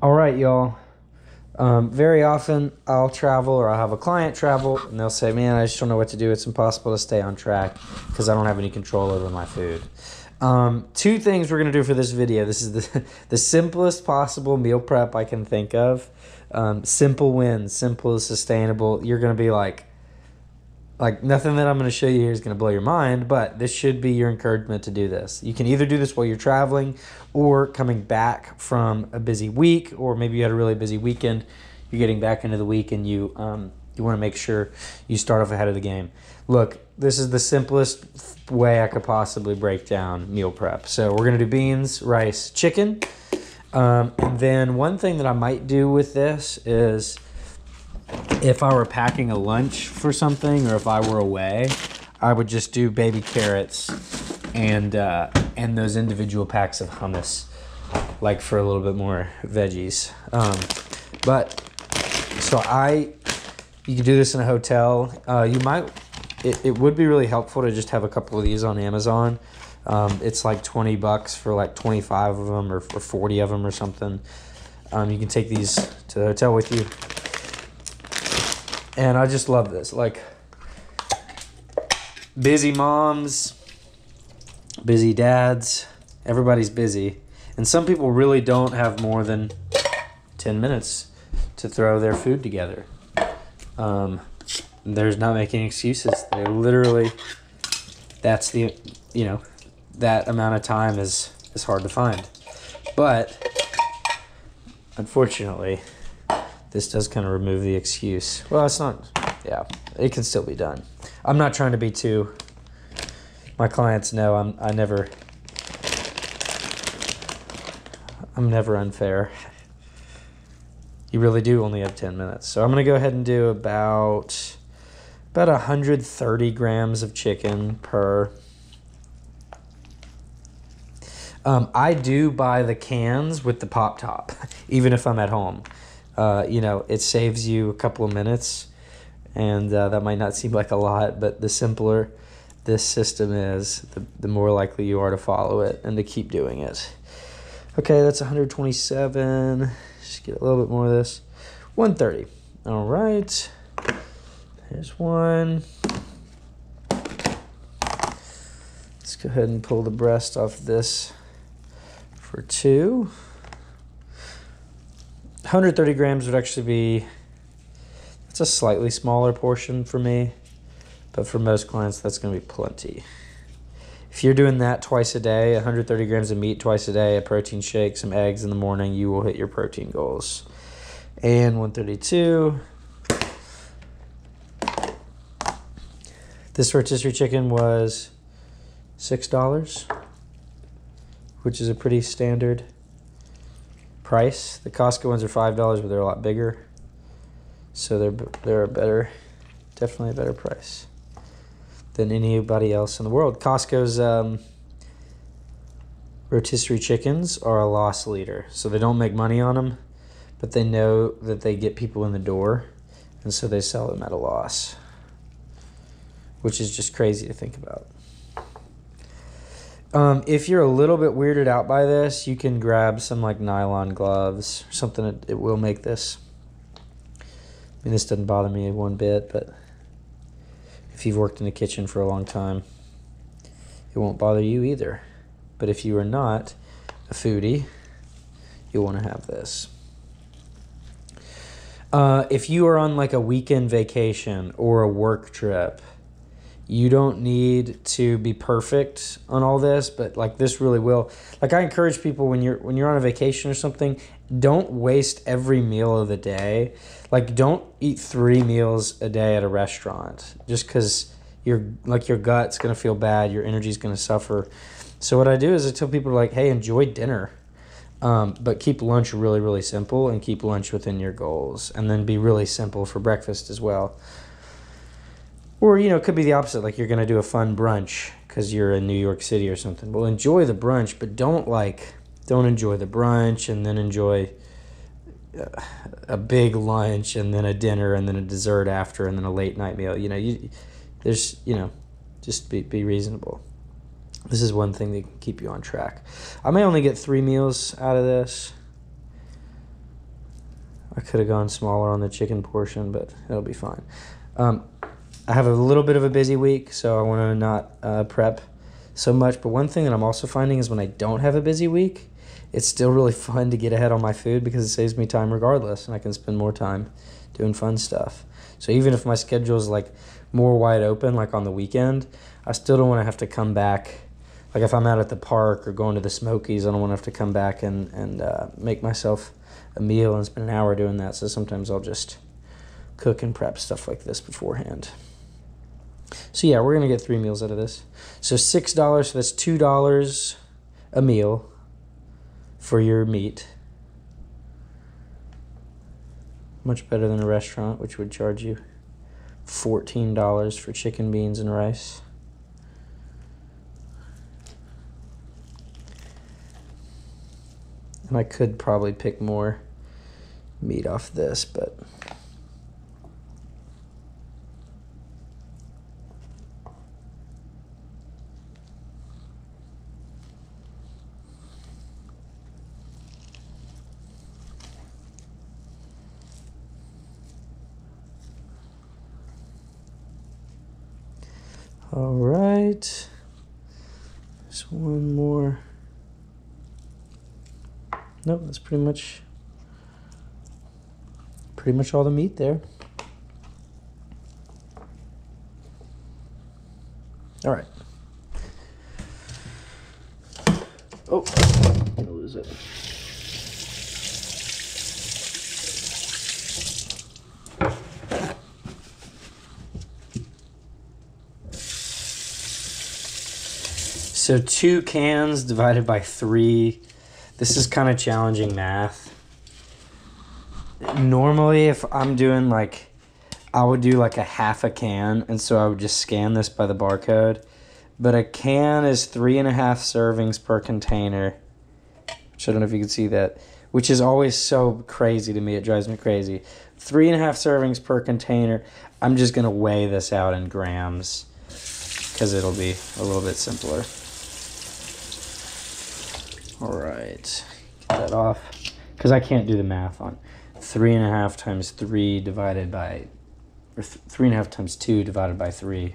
All right, y'all. Um, very often I'll travel or I'll have a client travel and they'll say, Man, I just don't know what to do. It's impossible to stay on track because I don't have any control over my food. Um, two things we're going to do for this video. This is the, the simplest possible meal prep I can think of. Um, simple wins, simple, sustainable. You're going to be like, like nothing that I'm going to show you here is going to blow your mind, but this should be your encouragement to do this. You can either do this while you're traveling or coming back from a busy week, or maybe you had a really busy weekend. You're getting back into the week and you um, you want to make sure you start off ahead of the game. Look, this is the simplest way I could possibly break down meal prep. So we're gonna do beans, rice, chicken. Um, and then one thing that I might do with this is if I were packing a lunch for something or if I were away, I would just do baby carrots and uh, and those individual packs of hummus, like for a little bit more veggies. Um, but so I, you can do this in a hotel. Uh, you might, it, it would be really helpful to just have a couple of these on Amazon. Um, it's like 20 bucks for like 25 of them or, or 40 of them or something. Um, you can take these to the hotel with you and I just love this. Like busy moms, busy dads, everybody's busy. And some people really don't have more than 10 minutes to throw their food together. Um, there's not making excuses. They literally, that's the, you know, that amount of time is, is hard to find. But unfortunately, this does kind of remove the excuse. Well, it's not, yeah, it can still be done. I'm not trying to be too, my clients know I'm, I never, I'm never unfair. You really do only have 10 minutes. So I'm going to go ahead and do about, about 130 grams of chicken per um, I do buy the cans with the pop top, even if I'm at home. Uh, you know, it saves you a couple of minutes, and uh, that might not seem like a lot, but the simpler this system is, the, the more likely you are to follow it and to keep doing it. Okay, that's 127. Just get a little bit more of this. 130. All right. There's one. Let's go ahead and pull the breast off this for two. 130 grams would actually be that's a slightly smaller portion for me but for most clients that's going to be plenty. If you're doing that twice a day 130 grams of meat twice a day a protein shake some eggs in the morning you will hit your protein goals. And 132 this rotisserie chicken was six dollars which is a pretty standard price. The Costco ones are five dollars, but they're a lot bigger, so they're they're a better, definitely a better price than anybody else in the world. Costco's um, rotisserie chickens are a loss leader, so they don't make money on them, but they know that they get people in the door, and so they sell them at a loss, which is just crazy to think about. Um, if you're a little bit weirded out by this, you can grab some like nylon gloves something. That, it will make this. I mean, this doesn't bother me one bit, but if you've worked in the kitchen for a long time, it won't bother you either. But if you are not a foodie, you'll want to have this. Uh, if you are on like a weekend vacation or a work trip, you don't need to be perfect on all this but like this really will. Like i encourage people when you're when you're on a vacation or something don't waste every meal of the day. Like don't eat three meals a day at a restaurant just because your like your gut's gonna feel bad your energy's gonna suffer. So what i do is i tell people like hey enjoy dinner. Um, but keep lunch really really simple and keep lunch within your goals. And then be really simple for breakfast as well or, you know, it could be the opposite. Like you're going to do a fun brunch because you're in New York City or something. Well, enjoy the brunch, but don't like, don't enjoy the brunch and then enjoy uh, a big lunch and then a dinner and then a dessert after and then a late night meal. You know, you, there's, you know, just be, be reasonable. This is one thing that can keep you on track. I may only get three meals out of this. I could have gone smaller on the chicken portion, but it'll be fine. Um, I have a little bit of a busy week, so I want to not uh, prep so much. But one thing that I'm also finding is when I don't have a busy week, it's still really fun to get ahead on my food because it saves me time regardless, and I can spend more time doing fun stuff. So even if my schedule is like more wide open, like on the weekend, I still don't want to have to come back. Like if I'm out at the park or going to the Smokies, I don't want to have to come back and and uh, make myself a meal and spend an hour doing that. So sometimes I'll just cook and prep stuff like this beforehand. So yeah, we're gonna get three meals out of this. So six dollars. So that's two dollars a meal for your meat. Much better than a restaurant, which would charge you fourteen dollars for chicken, beans, and rice. And I could probably pick more meat off this, but All right. There's one more. Nope, that's pretty much pretty much all the meat there. All right. Oh, I'm gonna lose it. So two cans divided by three. This is kind of challenging math. Normally, if I'm doing like, I would do like a half a can, and so I would just scan this by the barcode. But a can is three and a half servings per container. Which I don't know if you can see that. Which is always so crazy to me. It drives me crazy. Three and a half servings per container. I'm just going to weigh this out in grams because it'll be a little bit simpler. All right, get that off. Because I can't do the math on three and a half times three divided by, or th- three and a half times two divided by three.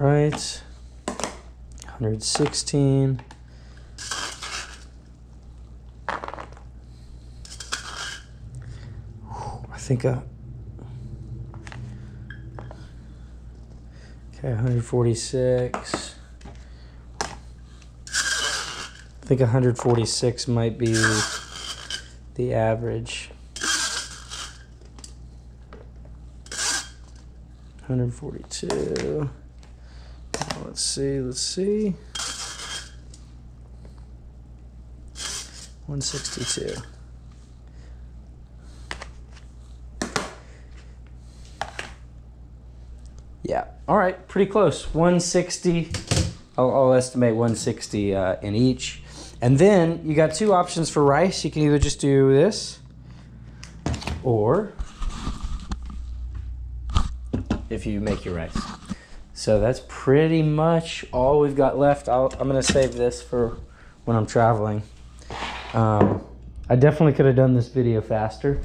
Right. 116. I think uh Okay, 146. I think 146 might be the average. 142. Let's see, let's see. 162. Yeah, all right, pretty close. 160. I'll, I'll estimate 160 uh, in each. And then you got two options for rice. You can either just do this or if you make your rice. So that's pretty much all we've got left. i am going to save this for when I'm traveling. Um, I definitely could have done this video faster.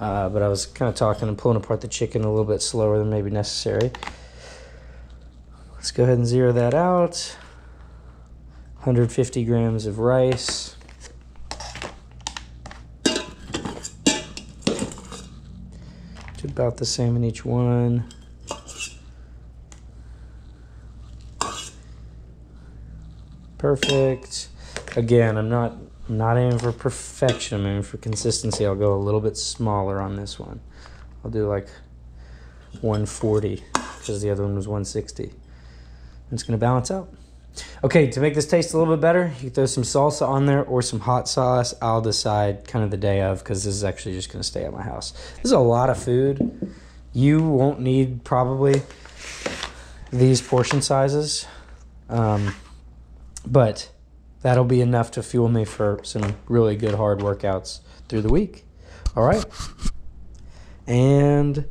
Uh, but I was kind of talking and pulling apart the chicken a little bit slower than maybe necessary. Let's go ahead and zero that out. 150 grams of rice. about the same in each one. Perfect. Again, I'm not I'm not aiming for perfection. I'm aiming for consistency. I'll go a little bit smaller on this one. I'll do like 140 because the other one was 160. It's going to balance out. Okay, to make this taste a little bit better, you throw some salsa on there or some hot sauce. I'll decide kind of the day of because this is actually just going to stay at my house. This is a lot of food. You won't need probably these portion sizes. Um, but that'll be enough to fuel me for some really good hard workouts through the week. All right. And